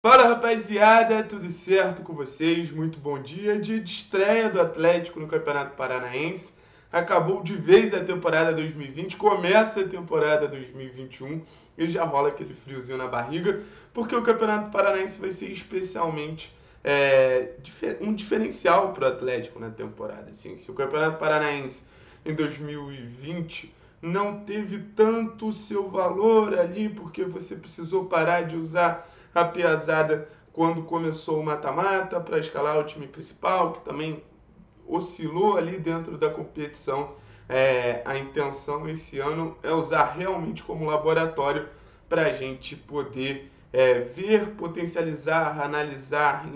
Fala rapaziada, tudo certo com vocês? Muito bom dia. Dia de estreia do Atlético no Campeonato Paranaense. Acabou de vez a temporada 2020, começa a temporada 2021 e já rola aquele friozinho na barriga, porque o Campeonato Paranaense vai ser especialmente é, um diferencial para o Atlético na temporada. Assim, se o Campeonato Paranaense em 2020 não teve tanto seu valor ali, porque você precisou parar de usar a piazada quando começou o mata-mata para escalar o time principal, que também oscilou ali dentro da competição. É, a intenção esse ano é usar realmente como laboratório para a gente poder é, ver, potencializar, analisar,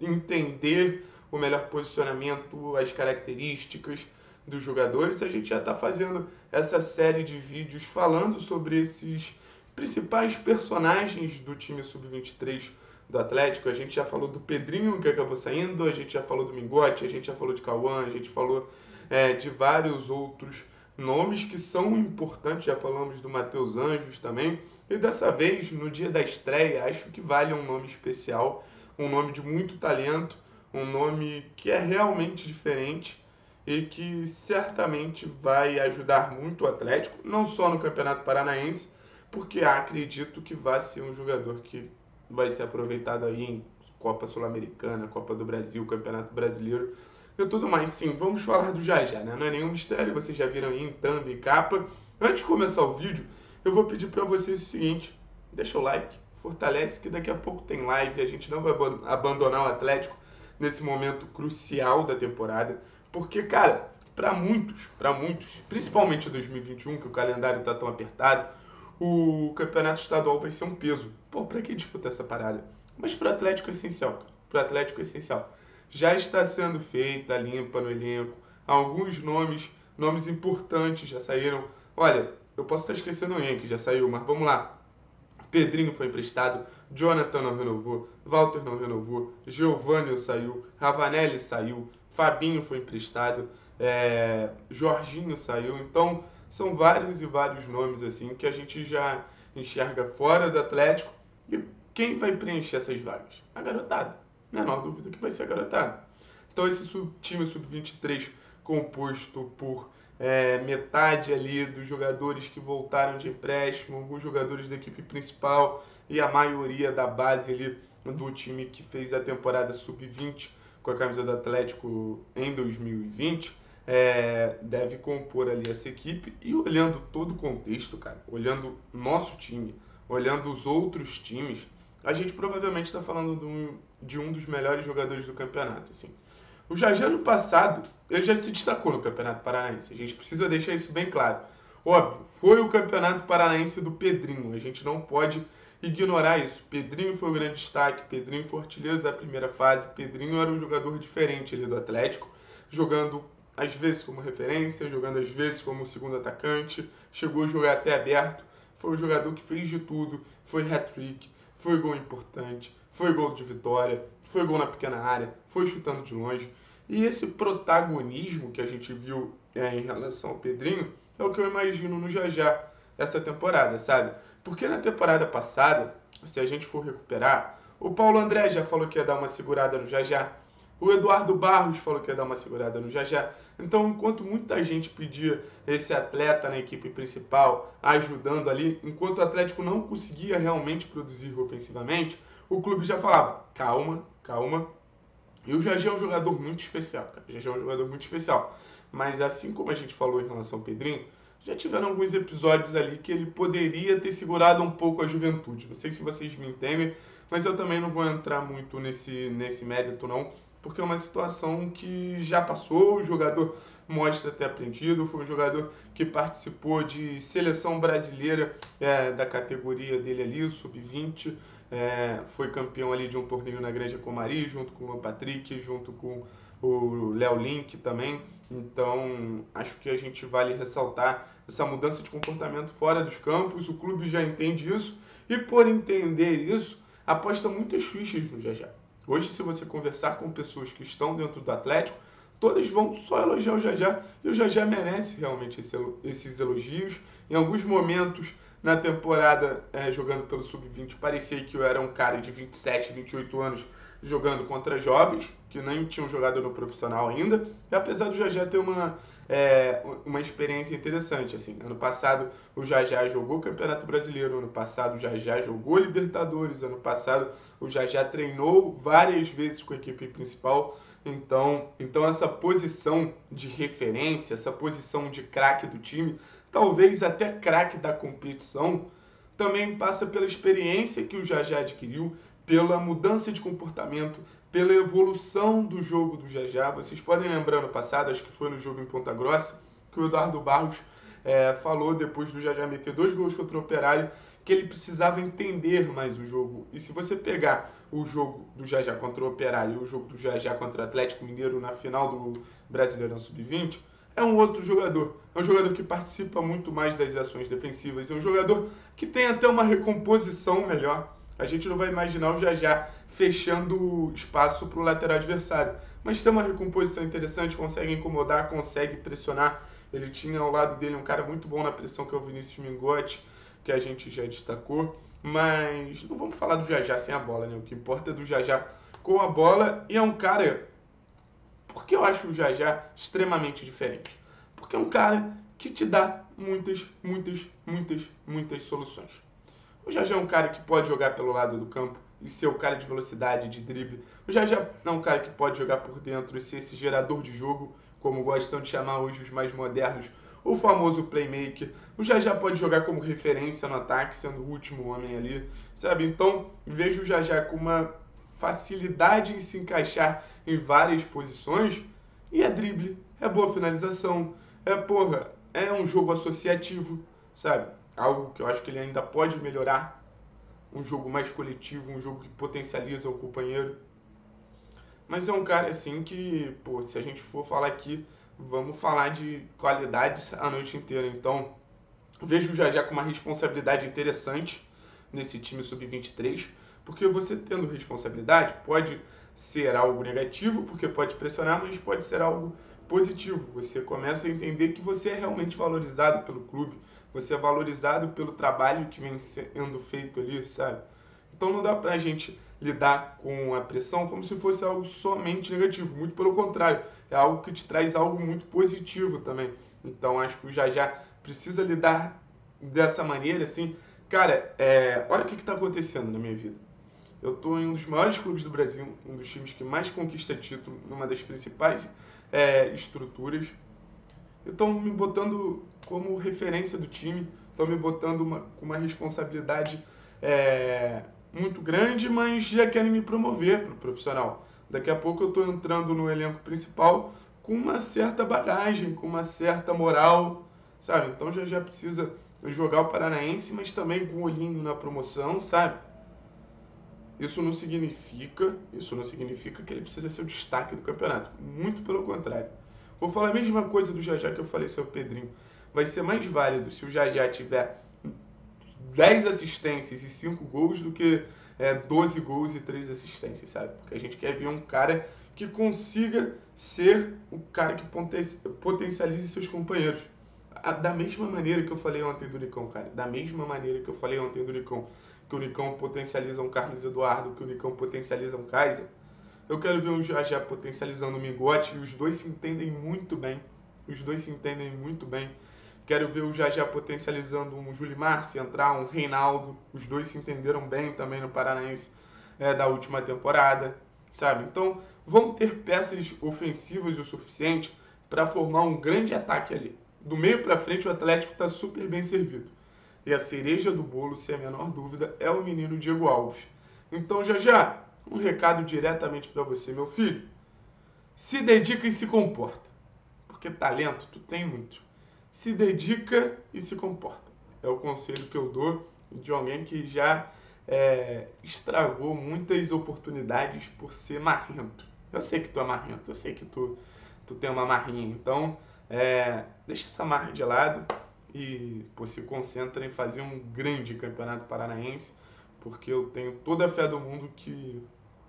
entender o melhor posicionamento, as características dos jogadores. A gente já está fazendo essa série de vídeos falando sobre esses principais personagens do time sub-23 do Atlético. A gente já falou do Pedrinho, que acabou saindo, a gente já falou do Mingote, a gente já falou de Cauã, a gente falou é, de vários outros nomes que são importantes. Já falamos do Matheus Anjos também. E dessa vez, no dia da estreia, acho que vale um nome especial, um nome de muito talento, um nome que é realmente diferente e que certamente vai ajudar muito o Atlético, não só no Campeonato Paranaense, porque acredito que vai ser um jogador que vai ser aproveitado aí em Copa Sul-Americana, Copa do Brasil, Campeonato Brasileiro e tudo mais. Sim, vamos falar do Jajá, né? Não é nenhum mistério, vocês já viram aí em thumb e capa. Antes de começar o vídeo, eu vou pedir para vocês o seguinte, deixa o like, fortalece que daqui a pouco tem live, a gente não vai abandonar o Atlético nesse momento crucial da temporada, porque, cara, para muitos, para muitos, principalmente em 2021, que o calendário está tão apertado, o campeonato estadual vai ser um peso. Pô, pra que disputar essa parada? Mas pro Atlético é essencial. Pro Atlético é essencial. Já está sendo feita a limpa no elenco. Alguns nomes, nomes importantes já saíram. Olha, eu posso estar esquecendo alguém que já saiu, mas vamos lá. Pedrinho foi emprestado, Jonathan não renovou, Walter não renovou, Giovanni saiu, Ravanelli saiu, Fabinho foi emprestado, é, Jorginho saiu. Então, são vários e vários nomes assim que a gente já enxerga fora do Atlético. E quem vai preencher essas vagas? A garotada. Menor dúvida que vai ser a garotada. Então esse sub, time sub-23 composto por é, metade ali dos jogadores que voltaram de empréstimo, alguns jogadores da equipe principal e a maioria da base ali do time que fez a temporada sub-20 com a camisa do Atlético em 2020 é, deve compor ali essa equipe e olhando todo o contexto, cara, olhando nosso time, olhando os outros times, a gente provavelmente está falando de um, de um, dos melhores jogadores do campeonato, assim. O Jajá no passado, ele já se destacou no Campeonato Paranaense, a gente precisa deixar isso bem claro. Óbvio, foi o Campeonato Paranaense do Pedrinho, a gente não pode ignorar isso. Pedrinho foi o grande destaque, Pedrinho foi artilheiro da primeira fase, Pedrinho era um jogador diferente ali do Atlético, jogando às vezes como referência, jogando às vezes como segundo atacante, chegou a jogar até aberto, foi um jogador que fez de tudo, foi hat-trick, foi gol importante, foi gol de vitória, foi gol na pequena área, foi chutando de longe. E esse protagonismo que a gente viu é, em relação ao Pedrinho é o que eu imagino no Jajá essa temporada, sabe? Porque na temporada passada, se a gente for recuperar, o Paulo André já falou que ia dar uma segurada no Jajá, o Eduardo Barros falou que ia dar uma segurada no Jajá. Então, enquanto muita gente pedia esse atleta na equipe principal, ajudando ali, enquanto o Atlético não conseguia realmente produzir ofensivamente, o clube já falava: calma, calma. E o Jajá é um jogador muito especial, cara. O Jajá é um jogador muito especial. Mas assim como a gente falou em relação ao Pedrinho, já tiveram alguns episódios ali que ele poderia ter segurado um pouco a juventude. Não sei se vocês me entendem, mas eu também não vou entrar muito nesse, nesse mérito, não porque é uma situação que já passou, o jogador mostra ter aprendido, foi um jogador que participou de seleção brasileira é, da categoria dele ali, sub-20, é, foi campeão ali de um torneio na Grande Comari, junto com o Patrick, junto com o Léo Link também. Então, acho que a gente vale ressaltar essa mudança de comportamento fora dos campos. O clube já entende isso e, por entender isso, aposta muitas fichas no Jajá. Hoje, se você conversar com pessoas que estão dentro do Atlético, todas vão só elogiar o Jajá. E o Jajá merece realmente esse, esses elogios. Em alguns momentos na temporada é, jogando pelo Sub-20, parecia que eu era um cara de 27, 28 anos jogando contra jovens, que nem tinham jogado no profissional ainda. E apesar do Jajá ter uma, é, uma experiência interessante, assim, ano passado o Jajá jogou Campeonato Brasileiro, ano passado o Jajá jogou Libertadores, ano passado o Jajá treinou várias vezes com a equipe principal. Então, então essa posição de referência, essa posição de craque do time, talvez até craque da competição, também passa pela experiência que o Jajá adquiriu, pela mudança de comportamento, pela evolução do jogo do Jajá. Vocês podem lembrar no passado, acho que foi no jogo em Ponta Grossa, que o Eduardo Barros é, falou depois do Jajá meter dois gols contra o Operário, que ele precisava entender mais o jogo. E se você pegar o jogo do Jajá contra o Operário e o jogo do Jajá contra o Atlético Mineiro na final do Brasileirão Sub-20, é um outro jogador. É um jogador que participa muito mais das ações defensivas. É um jogador que tem até uma recomposição melhor. A gente não vai imaginar o Jajá fechando espaço para o lateral adversário. Mas tem uma recomposição interessante, consegue incomodar, consegue pressionar. Ele tinha ao lado dele um cara muito bom na pressão, que é o Vinícius Mingotti, que a gente já destacou. Mas não vamos falar do Jajá sem a bola, né? O que importa é do Jajá com a bola. E é um cara porque eu acho o Jajá extremamente diferente. Porque é um cara que te dá muitas, muitas, muitas, muitas soluções. O Jajá é um cara que pode jogar pelo lado do campo e ser o cara de velocidade, de drible. O Jajá é um cara que pode jogar por dentro e ser esse gerador de jogo, como gostam de chamar hoje os mais modernos, o famoso playmaker. O Jajá pode jogar como referência no ataque, sendo o último homem ali, sabe? Então, vejo o Jajá com uma facilidade em se encaixar em várias posições. E é drible, é boa finalização, é porra, é um jogo associativo, sabe? Algo que eu acho que ele ainda pode melhorar. Um jogo mais coletivo, um jogo que potencializa o companheiro. Mas é um cara assim que, pô, se a gente for falar aqui, vamos falar de qualidades a noite inteira. Então, vejo já já com uma responsabilidade interessante nesse time sub-23 porque você tendo responsabilidade pode ser algo negativo, porque pode pressionar, mas pode ser algo positivo. Você começa a entender que você é realmente valorizado pelo clube, você é valorizado pelo trabalho que vem sendo feito ali, sabe? Então não dá pra gente lidar com a pressão como se fosse algo somente negativo, muito pelo contrário, é algo que te traz algo muito positivo também. Então acho que o Já Já precisa lidar dessa maneira, assim. Cara, é... olha o que está acontecendo na minha vida. Eu estou em um dos maiores clubes do Brasil, um dos times que mais conquista título, numa das principais é, estruturas. Estão me botando como referência do time, estão me botando uma, com uma responsabilidade é, muito grande, mas já querem me promover para o profissional. Daqui a pouco eu estou entrando no elenco principal com uma certa bagagem, com uma certa moral, sabe? Então já já precisa jogar o Paranaense, mas também com o olhinho na promoção, sabe? Isso não significa, isso não significa que ele precisa ser o destaque do campeonato. Muito pelo contrário. Vou falar a mesma coisa do Jajá que eu falei sobre o Pedrinho. Vai ser mais válido se o Jajá tiver 10 assistências e 5 gols do que é, 12 gols e 3 assistências, sabe? Porque a gente quer ver um cara que consiga ser o cara que potencialize seus companheiros. Da mesma maneira que eu falei ontem do Nicão, cara. Da mesma maneira que eu falei ontem do Nicão que o Nicão potencializa um Carlos Eduardo, que o Nicão potencializa um Kaiser. Eu quero ver um Jajá potencializando o Mingote e os dois se entendem muito bem. Os dois se entendem muito bem. Quero ver o Jajá potencializando um Julimar entrar um Reinaldo. Os dois se entenderam bem também no Paranaense é, da última temporada, sabe? Então, vão ter peças ofensivas o suficiente para formar um grande ataque ali. Do meio para frente, o Atlético está super bem servido. E a cereja do bolo, sem a menor dúvida, é o menino Diego Alves. Então, já já, um recado diretamente para você, meu filho. Se dedica e se comporta. Porque talento tu tem muito. Se dedica e se comporta. É o conselho que eu dou de alguém que já é, estragou muitas oportunidades por ser marrento. Eu sei que tu é marrento, eu sei que tu, tu tem uma marrinha. Então, é, deixa essa marra de lado e pô, se concentra em fazer um grande campeonato paranaense, porque eu tenho toda a fé do mundo que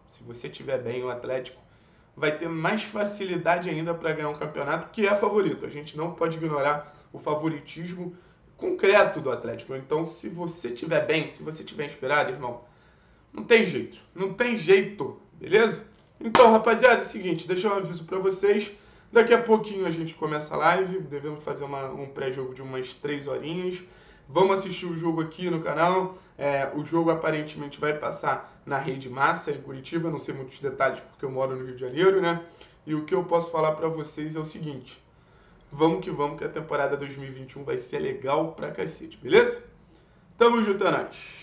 se você tiver bem o Atlético vai ter mais facilidade ainda para ganhar um campeonato que é favorito. A gente não pode ignorar o favoritismo concreto do Atlético. Então, se você tiver bem, se você tiver inspirado, irmão, não tem jeito, não tem jeito, beleza? Então, rapaziada, é o seguinte, deixa eu um aviso para vocês. Daqui a pouquinho a gente começa a live, devemos fazer uma, um pré-jogo de umas 3 horinhas. Vamos assistir o jogo aqui no canal. É, o jogo aparentemente vai passar na rede massa em Curitiba, não sei muitos detalhes porque eu moro no Rio de Janeiro, né? E o que eu posso falar para vocês é o seguinte: vamos que vamos, que a temporada 2021 vai ser legal pra cacete, beleza? Tamo junto, é nóis!